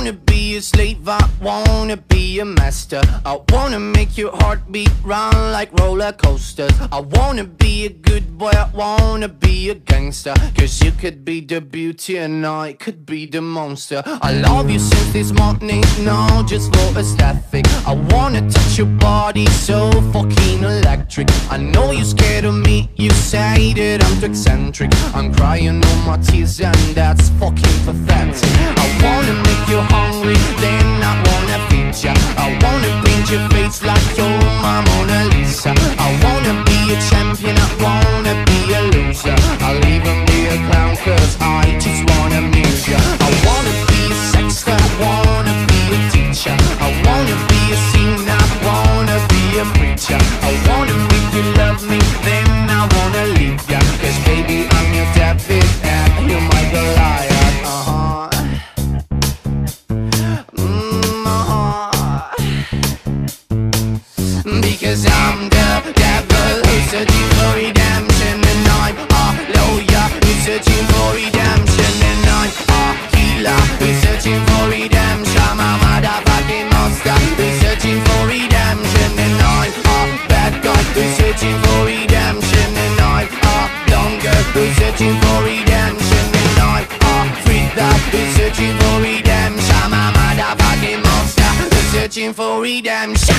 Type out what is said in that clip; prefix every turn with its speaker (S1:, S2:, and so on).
S1: wanna be a slave, I wanna be a master. I wanna make your heartbeat run like roller coasters. I wanna be a good boy, I wanna be a gangster. Cause you could be the beauty and I could be the monster. I love you since this morning, no, just for aesthetic. I wanna touch your body so fucking electric. I know you're scared of me, you say that I'm too eccentric. I'm crying all my tears and that's fucking pathetic. I wanna you're my Mona Lisa. I wanna be a champion, I wanna be a loser. Because I'm the devil. Who's searching for redemption And I'm a lawyer. Who's searching for redemption And I'm a healer. Who's searching for redemption. I'm a motherfucking monster. Who's searching for redemption And I'm a bad guy. Who's searching for redemption And I'm a girl who's searching for redemption And I'm a freak who's searching for redemption. I'm a motherfucking monster. Who's searching for redemption